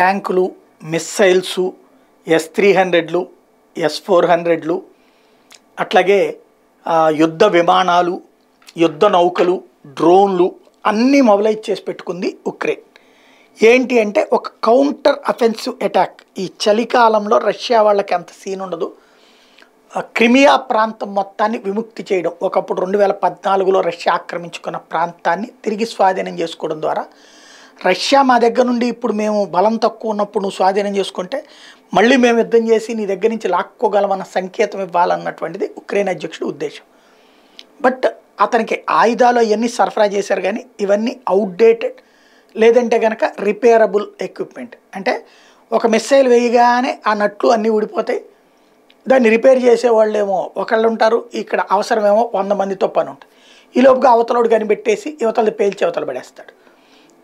ట్యాంకులు missiles S three హండ్రెడ్లు S four హండ్రెడ్లు అట్లాగే యుద్ధ విమానాలు యుద్ధ నౌకలు డ్రోన్లు అన్నీ మొబిలైజ్ చేసి పెట్టుకుంది ఉక్రెయిన్. ఏంటి అంటే ఒక కౌంటర్ అఫెన్సివ్ అటాక్. ఈ చలికాలంలో రష్యా వాళ్ళకి అంత సీన్ ఉండదు. క్రిమియా ప్రాంతం మొత్తాన్ని విముక్తి చేయడం. ఒకప్పుడు రెండు వేల పద్నాలుగులో రష్యా ఆక్రమించుకున్న ప్రాంతాన్ని తిరిగి స్వాధీనం చేసుకోవడం ద్వారా రష్యా మా దగ్గర నుండి ఇప్పుడు మేము బలం తక్కువ ఉన్నప్పుడు నువ్వు స్వాధీనం చేసుకుంటే మళ్ళీ మేము యుద్ధం చేసి నీ దగ్గర నుంచి లాక్కోగలమన్న సంకేతం ఇవ్వాలన్నటువంటిది ఉక్రెయిన్ అధ్యక్షుడు ఉద్దేశం. బట్ అతనికి ఆయుధాలు అవన్నీ సరఫరా చేశారు కానీ ఇవన్నీ అవుట్డేటెడ్ లేదంటే కనుక రిపేరబుల్ ఎక్విప్మెంట్ అంటే ఒక మిస్సైల్ వేయగానే ఆ నట్లు అన్నీ ఊడిపోతాయి. దాన్ని రిపేర్ చేసేవాళ్ళేమో ఒకళ్ళు ఉంటారు ఇక్కడ అవసరమేమో వంద మందితో పని ఉంటుంది. ఈలోపుగా అవతలోడు కనిపెట్టేసి యువతలు పేల్చి అవతలు పడేస్తాడు.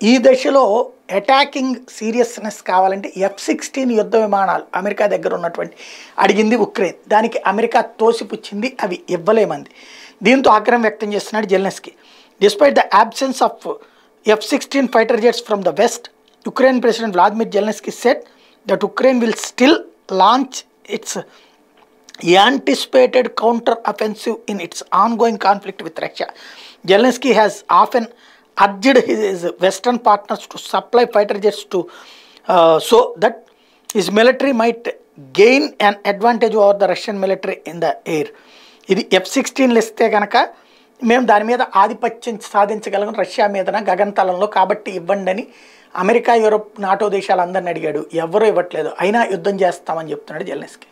ఈ దశలో అటాకింగ్ సీరియస్నెస్ కావాలంటే ఎఫ్ సిక్స్టీన్ యుద్ధ విమానాలు అమెరికా దగ్గర ఉన్నటువంటి అడిగింది ఉక్రెయిన్. దానికి అమెరికా తోసిపుచ్చింది అవి ఇవ్వలేమంది. దీంతో ఆగ్రహం వ్యక్తం చేస్తున్నాడు Zelensky. Despite the absence of F sixteen fighter jets from the West Ukraine president Vladimir Zelensky said that Ukraine will still launch its anticipated counter offensive in its ongoing conflict with Russia Zelensky has often urged his Western partners to supply fighter jets to uh, so that his military might gain an advantage over the Russian military in the air. ఇది F సిక్స్టీన్లు ఇస్తే కనుక మేము దాని మీద ఆధిపత్యం సాధించగలం Russia మీదన గగనతలంలో కాబట్టి ఇవ్వండి అని అమెరికా యూరోప్ నాటో దేశాలందరిని అడిగాడు ఎవరూ ఇవ్వట్లేదు అయినా యుద్ధం చేస్తామని చెప్తున్నాడు జెలెన్స్కీ